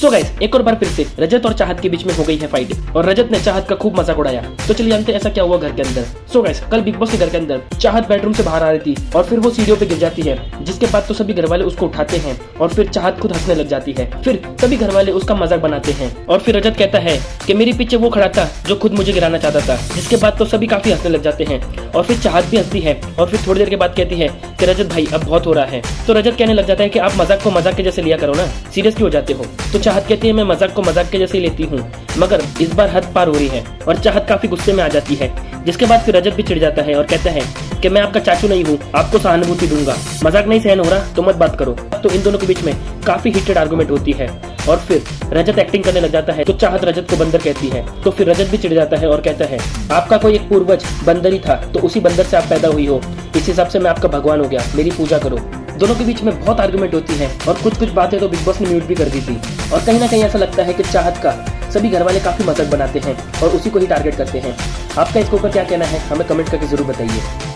So guys एक और बार फिर से रजत और चाहत के बीच में हो गई है फाइट और रजत ने चाहत का खूब मज़ाक उड़ाया। तो चलिए जानते ऐसा क्या हुआ घर के अंदर। सो गाइस कल बिग बॉस के घर के अंदर चाहत बेडरूम से बाहर आ रही थी और फिर वो सीढ़ियों पे गिर जाती है, जिसके बाद तो सभी घर वाले उसको उठाते हैं और फिर चाहत खुद हंसने लग जाती है। फिर सभी घर वाले उसका मज़ाक बनाते हैं और फिर रजत कहता है की मेरे पीछे वो खड़ा था जो खुद मुझे गिराना चाहता था, जिसके बाद तो सभी काफ़ी हंसने लग जाते हैं और फिर चाहत भी हंसती है और फिर थोड़ी देर के बाद कहती है कि रजत भाई, अब बहुत हो रहा है। तो रजत कहने लग जाता है कि आप मज़ाक को मज़ाक के जैसे लिया करो ना, सीरियस क्यों हो जाते हो? तो चाहत कहती है, मैं मज़ाक को मज़ाक के जैसे ही लेती हूँ, मगर इस बार हद पार हो रही है और चाहत काफ़ी गुस्से में आ जाती है, जिसके बाद फिर रजत भी चिढ़ जाता है और कहता है कि मैं आपका चाचू नहीं हूँ, आपको सहानुभूति दूँगा। मज़ाक नहीं सहन हो रहा तो मत बात करो। तो इन दोनों के बीच में काफ़ी हीटेड आर्गुमेंट होती है और फिर रजत एक्टिंग करने लग जाता है तो चाहत रजत को बंदर कहती है तो फिर रजत भी चिढ़ जाता है और कहता है, आपका कोई एक पूर्वज बंदर ही था तो उसी बंदर से आप पैदा हुई हो, इस हिसाब से मैं आपका भगवान हो गया, मेरी पूजा करो। दोनों के बीच में बहुत आर्गुमेंट होती है और कुछ कुछ बातें तो बिग बॉस ने म्यूट भी कर दी थी। और कहीं ना कहीं ऐसा लगता है कि चाहत का सभी घर वाले काफ़ी मदद बनाते हैं और उसी को ही टारगेट करते हैं। आपका इसके ऊपर क्या कहना है? हमें कमेंट करके ज़रूर बताइए।